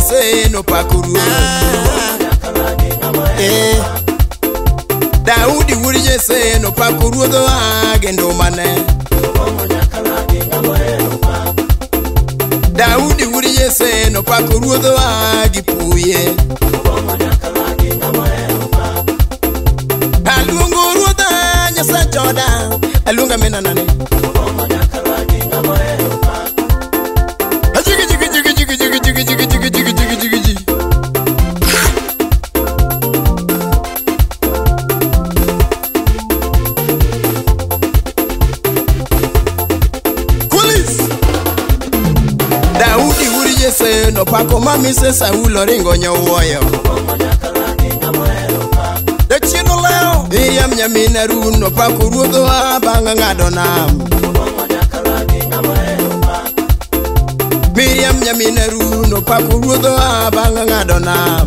sesenopakuruo eh. daudi wuri jesenopakuruodho agendomane daudi wuri jesenopakuruodho agipuye aluongo ruodha nyasachoda aluonga menanani ma mise saulo ringo nyawoyo De chino leo iyam nyamina runo pa kurudo abanga ngado nam Miriam nyamina runo pa kurudo abanga ngado nam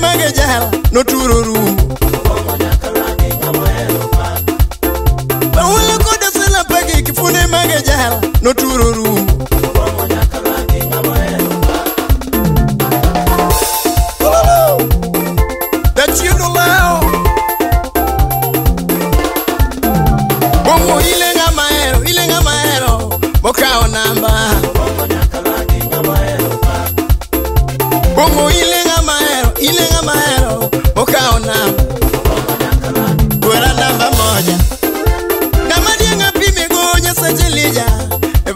mage jahala noturo rum bawulo kode sila pagi e kifunde mage jahala noturo rum Bongo ile nga maero, ile nga maero, bokao namba.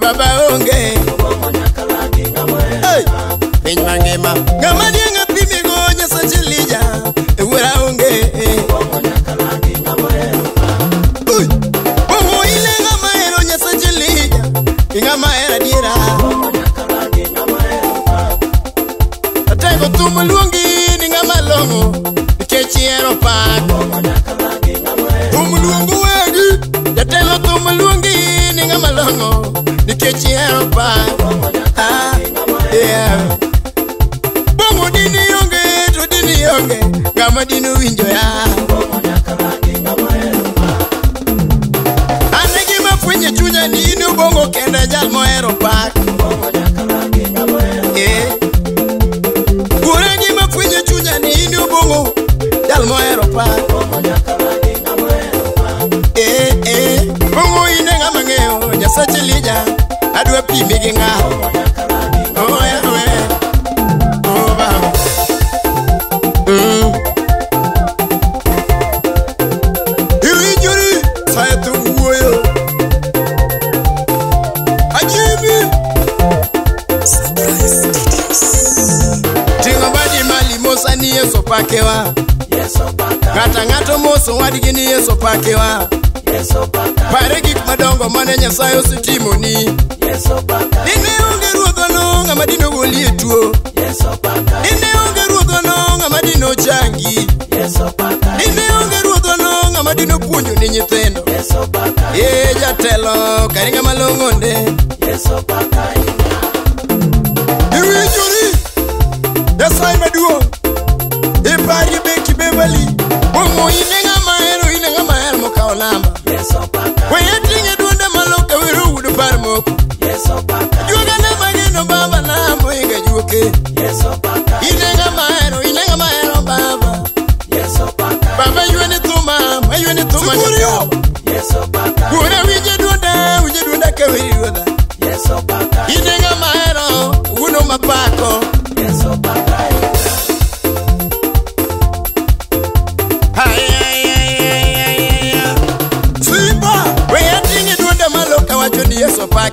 baba onge piny mangima ngamadie ngapimigo nyasache lija ewera onge owoile ngamahero nyasache lija ingamahera diera atengo tum luongi ni ngama longo nikech iero pak tum luongo wegi jatelo tum luongi ni ngama longo the kitchen here on fire. Ah, yeah. Bongo dini yonge, tro dini yonge, gama dini winjo ya. Bongo nyaka ba dini mo ero pa. Anegi ma funye chunya ni inu bongo kenda jal mo ero pa. pimigenga ngatangato moso wadigini yeso pakewa yes, Pare gik madongo mane nyasaye osetimo ni Nine onge ruodhono ng'ama dino golie tuo Nine onge ruodhono ng'ama dino changi Nine onge ruodhono ng'ama dino puonjo ni nyithindo Ye jatelo kare ng'ama long'onde Yes, o p a k i Yes, o p a k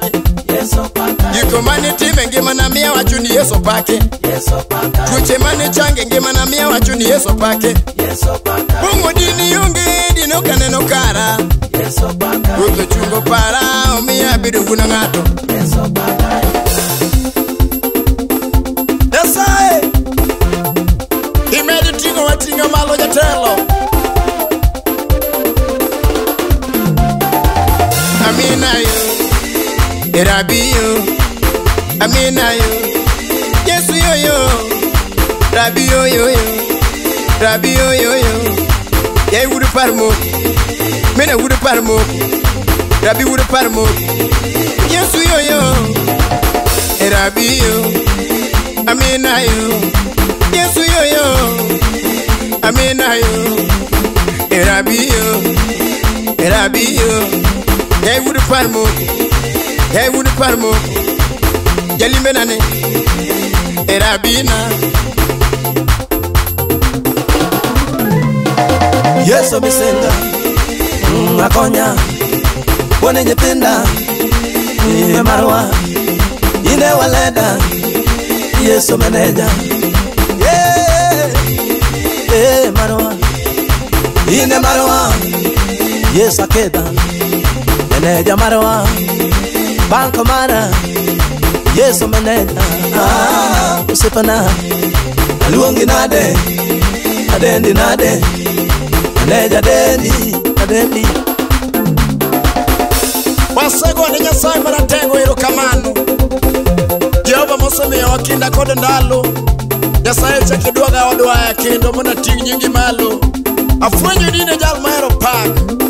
i oh, oh, You command the team and give me a meal at you, yes, o oh, p a k i kuche mane change ngima na mia wacho ni yeso pake bungu dini onge dino kaneno kara ruto chungo para omiya abedo guna ng'ato nyasaye eh. imedi ting'o wating'o malo jatelo aminayo erabiyo aminayo Rabi yo yo rabio Rabi yo yo yo. Yai parmo, mena wuri parmo, Rabi parmo. Yesu yo yo, e Rabi yo, Amina yo. Yesu yo yo, Amina yo. E Rabi yo, e Rabi yo. Yai Parmo parmo, yai wuri parmo. ya limena ne, Na Yesu amesenga mm, akonya wone nyithinda ie marwa ine waleda Yesu meneja yeah, eh, marwa ine marwa Yesu akeda meneja marwa banko mara Yesu meneja ah, usipana aluongi nade adendi nade Leja deni, deni. Wasego ni nyasaye mara tengo ero kamano. Jehova mosomiyo wakinda kod ndalo. Nyasaye chaki dwaga odwaya e kendo mana ting nyingi malo. Afwenyo ni ne jal mahero pak.